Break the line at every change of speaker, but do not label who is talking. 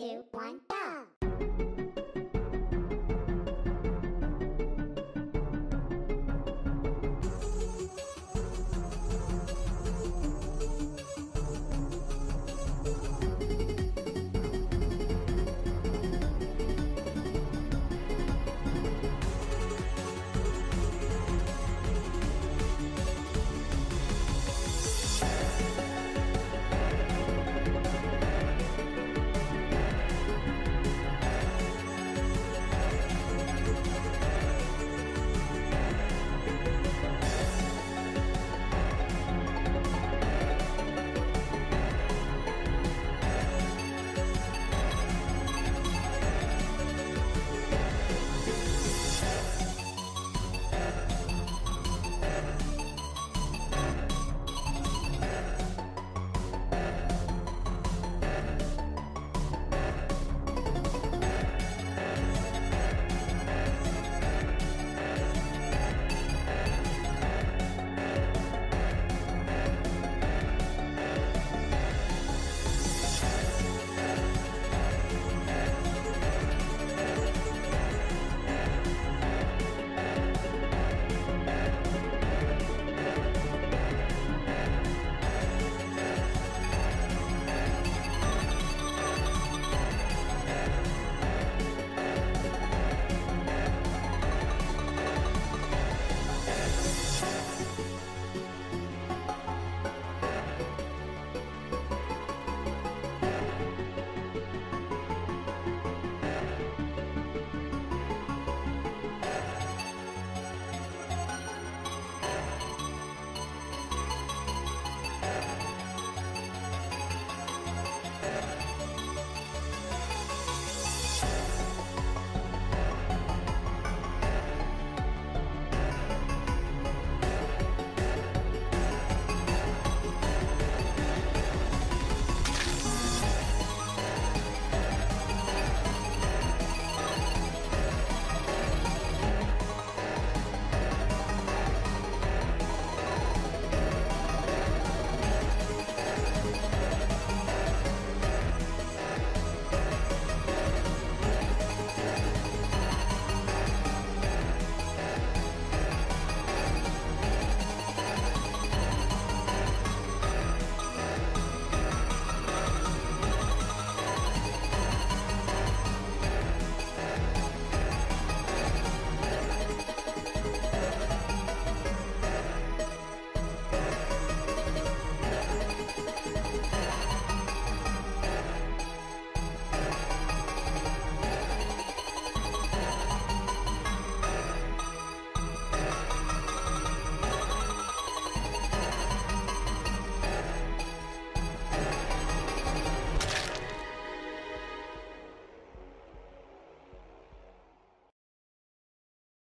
two, one, go!